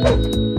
Bye.